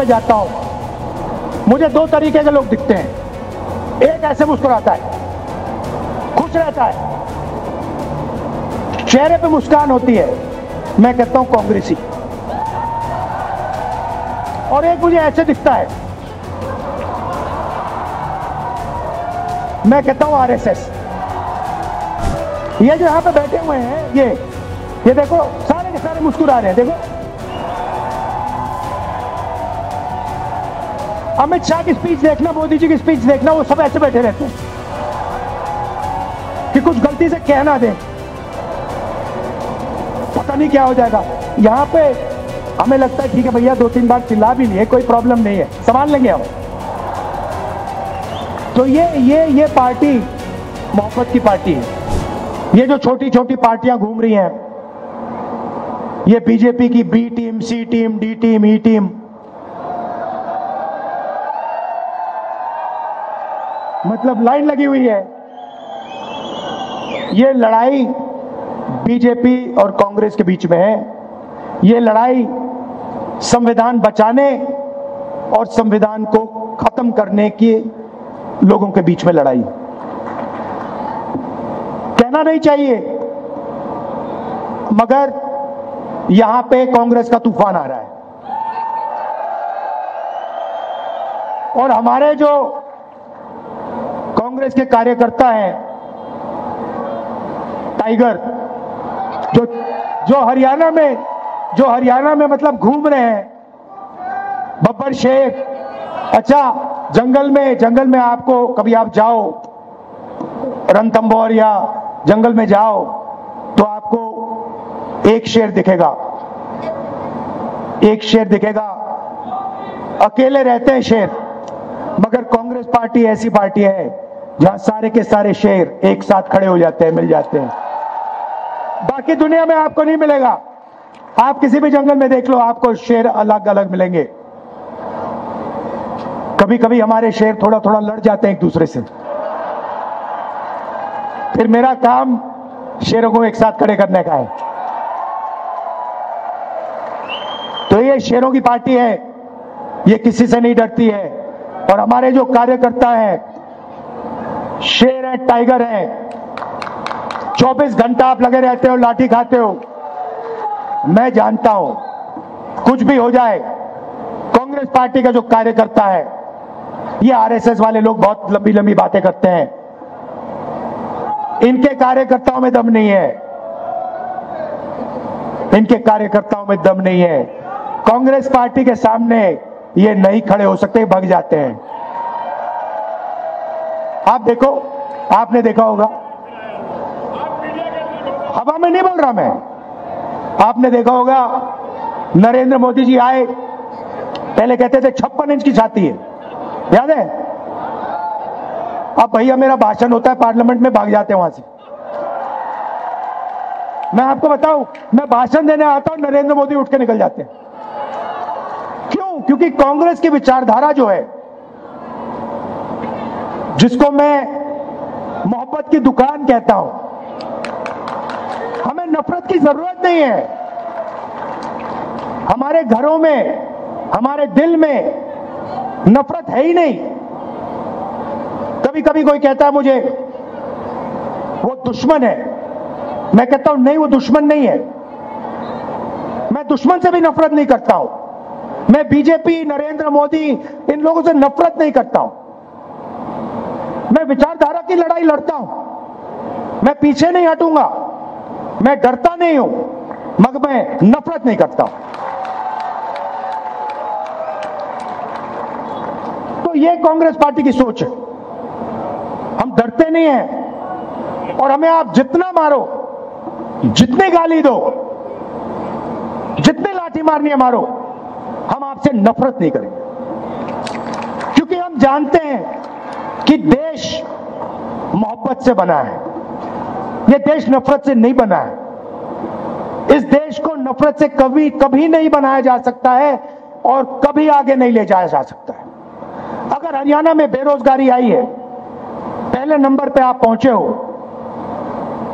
पे जाता हूँ। मुझे दो तरीके के लोग दिखते हैं। एक ऐसे मुस्कुराता है, खुश रहता है। चेहरे पे मुस्कान होती है। मैं कहता हूँ, कांग्रेसी। और एक मुझे ऐसे दिखता है। मैं कहता हूँ, आरएसएस। ये जो यहाँ पे बैठे हुए हैं, ये ये देखो, सारे के सारे मुस्कुरा रहे हैं। देखो अमित शाह की स्पीच देखना, मोदी जी की स्पीच देखना, वो सब ऐसे बैठे रहते हैं कि कुछ गलती से कहना दे। पता नहीं क्या हो जाएगा। यहाँ पे हमें लगता है, ठीक है भैया दो तीन बार चिल्ला भी लिए, कोई प्रॉब्लम नहीं है। संभाल लेंगे हम। तो ये ये ये पार्टी मोहब्बत की पार्टी है। ये जो छोटी छोटी पार्टियाँ घूम रही हैं, ये बीजेपी की B team C team D team E team मतलब लाइन लगी हुई है। ये लड़ाई बीजेपी और कांग्रेस के बीच में है। ये लड़ाई संविधान बचाने और संविधान को खत्म करने की लोगों के बीच में लड़ाई। कहना नहीं चाहिए, मगर यहाँ पे कांग्रेस का तूफ़ान आ रहा है। और हमारे जो कांग्रेस के कार्यकर्ता हैं टाइगर, जो जो हरियाणा में, जो हरियाणा में मतलब घूम रहे हैं। बब्बर शेख अच्छा जंगल में जंगल में आपको कभी आप जाओ रणथंबोर या जंगल में जाओ तो आपको एक शेर दिखेगा। एक शेर दिखेगा। अकेले रहते हैं शेर, मगर कांग्रेस पार्टी ऐसी पार्टी है जहाँ सारे के सारे शेर एक साथ खड़े हो जाते हैं, मिल जाते हैं। बाकी दुनिया में आपको नहीं मिलेगा। आप किसी भी जंगल में देख लो, आपको शेर अलग अलग मिलेंगे। कभी कभी हमारे शेर थोड़ा थोड़ा लड़ जाते हैं एक दूसरे से। फिर मेरा काम शेरों को एक साथ खड़े करने का है। तो ये शेरों की पार्टी है। ये किसी से नहीं डरती है। और हमारे जो कार्यकर्ता हैं शेर है टाइगर है। 24 घंटा आप लगे रहते हो, लाठी खाते हो। मैं जानता हूँ, कुछ भी हो जाए, कांग्रेस पार्टी का जो कार्यकर्ता है, ये आरएसएस वाले लोग बहुत लंबी लंबी बातें करते हैं। इनके कार्यकर्ताओं में दम नहीं है। इनके कार्यकर्ताओं में दम नहीं है। कांग्रेस पार्टी के सामने ये नहीं खड़े हो सकते, भग जाते हैं। आप देखो, आपने देखा होगा। हवा में नहीं बोल रहा मैं। आपने देखा होगा, नरेंद्र मोदी जी आए, पहले कहते थे छप्पन इंच की छाती है। याद है? अब भैया मेरा भाषण होता है, पार्लियामेंट में भाग जाते हैं वहाँ से। मैं आपको बताऊँ, मैं भाषण देने आता हूँ, नरेंद्र मोदी उठ के निकल जाते हैं। क्यों? क्योंकि कांग्रेस की विचारधारा जो है जिसको मैं मोहब्बत की दुकान कहता हूँ। हमें नफरत की ज़रूरत नहीं है। हमारे घरों में, हमारे दिल में नफरत है ही नहीं। कभी कभी कोई कहता है मुझे, वो दुश्मन है। मैं कहता हूँ, नहीं, वो दुश्मन नहीं है। मैं दुश्मन से भी नफरत नहीं करता हूँ। मैं बीजेपी, नरेंद्र मोदी, इन लोगों से नफरत नहीं करता हूँ। मैं विचारधारा की लड़ाई लड़ता हूँ। मैं पीछे नहीं हटूँगा। मैं डरता नहीं हूँ, मगर मैं नफरत नहीं करता हूँ। तो ये कांग्रेस पार्टी की सोच है। हम डरते नहीं हैं, और हमें आप जितना मारो, जितनी गाली दो, जितनी लाठी मारनी है मारो, हम आपसे नफरत नहीं करेंगे। क्योंकि हम जानते हैं कि देश मोहब्बत से बना है। ये देश नफरत से नहीं बना है। इस देश को नफरत से कभी कभी नहीं बनाया जा सकता है और कभी आगे नहीं ले जाया जा सकता है। अगर हरियाणा में बेरोजगारी आई है, पहले नंबर पे आप पहुँचे हो,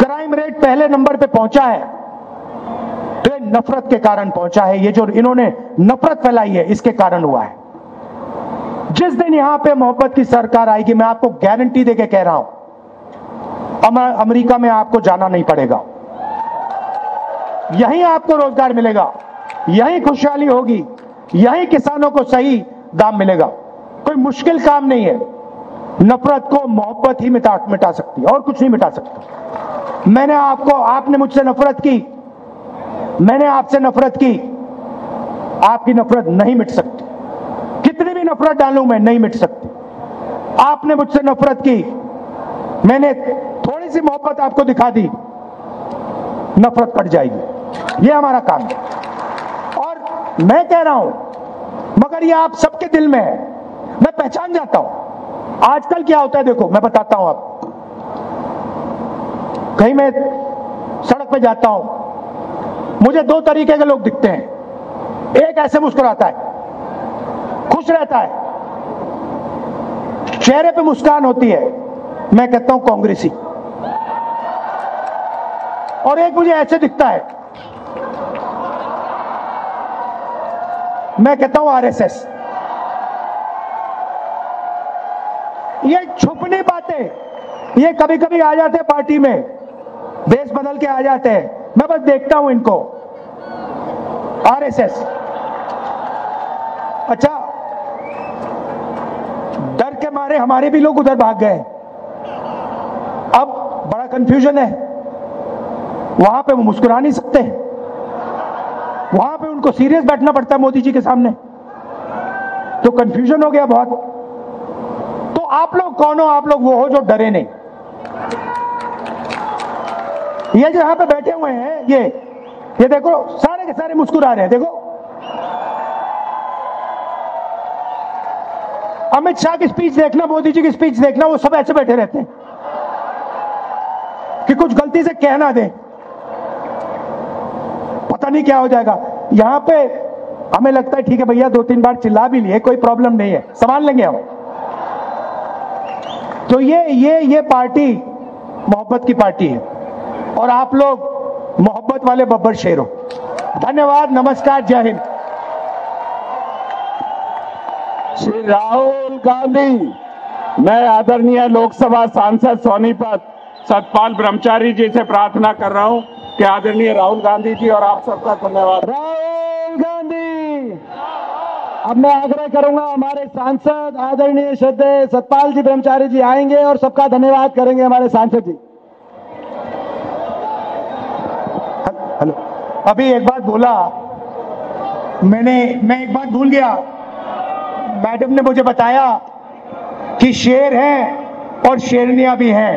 क्राइम रेट पहले नंबर पे पहुँचा है तो ये नफरत के कारण पहुँचा है। ये जो इन्होंने नफरत फैलाई है, इसके कारण हुआ है। जिस दिन यहाँ पे मोहब्बत की सरकार आएगी, मैं आपको गारंटी देके कह रहा हूँ अमेरिका में आपको जाना नहीं पड़ेगा। यहीं आपको रोज़गार मिलेगा, यहीं खुशहाली होगी, यहीं किसानों को सही दाम मिलेगा। कोई मुश्किल काम नहीं है। नफरत को मोहब्बत ही मिटा मिटा सकती है, और कुछ नहीं मिटा सकती। मैंने आपको, आपने मुझसे नफरत की, मैंने आपसे नफरत की, आपकी नफरत नहीं मिट सकती। नफरत डालूं मैं नहीं मिट सकती। आपने मुझसे नफरत की। मैंने थोड़ी सी मोहब्बत आपको दिखा दी। नफरत कट जाएगी। ये हमारा काम है। और मैं कह रहा हूँ, मगर ये आप सबके दिल में है। मैं पहचान जाता हूँ। आजकल क्या होता है देखो, मैं बताता हूँ आप कहीं मैं सड़क पे जाता हूँ, मुझे दो तरीके के लोग दिखते हैं। एक ऐसे मुस्कुराता है खुश रहता है। चेहरे पे मुस्कान होती है। मैं कहता हूँ कांग्रेसी। और एक मुझे ऐसे दिखता है। मैं कहता हूँ आरएसएस। ये छुपनी बातें, ये कभी कभी आ जाते हैं पार्टी में। देश बदल के आ जाते हैं। मैं बस देखता हूँ इनको। आरएसएस। मारे हमारे भी लोग उधर भाग गए। अब बड़ा कंफ्यूजन है। वहाँ पे वो मुस्कुरा नहीं सकते। वहाँ पे उनको सीरियस बैठना पड़ता है मोदी जी के सामने। तो कंफ्यूजन हो गया बहुत। तो आप लोग कौन हो? आप लोग वो हो जो डरे नहीं। ये जो यहाँ पे बैठे हुए हैं, ये ये देखो, सारे के सारे मुस्कुरा रहे हैं। देखो अमित शाह की स्पीच देखना, मोदी जी की स्पीच देखना, वो सब ऐसे बैठे रहते हैं। कि कुछ गलती से कह ना दे। पता नहीं क्या हो जाएगा। यहाँ पे हमें लगता है, ठीक है भैया दो तीन बार चिल्ला भी लिए, कोई प्रॉब्लम नहीं है। संभाल लेंगे हम। तो ये ये ये पार्टी मोहब्बत की पार्टी है। और आप लोग मोहब्बत वाले बब्बर शेर। हो धन्यवाद, नमस्कार, जय हिंद। श्री राहुल गांधी। मैं आदरणीय लोकसभा सांसद सोनीपत सतपाल ब्रह्मचारी जी से प्रार्थना कर रहा हूँ कि आदरणीय राहुल गांधी जी और आप सबका धन्यवाद। राहुल गांधी! अब मैं आग्रह करूँगा हमारे सांसद आदरणीय श्रद्धे सतपाल जी ब्रह्मचारी जी आएँगे और सबका धन्यवाद करेंगे हमारे सांसद जी। हेलो। अभी एक बात बोला। मैंने मैं एक बात भूल गया। मैडम ने मुझे बताया कि शेर है और शेरनिया भी हैं।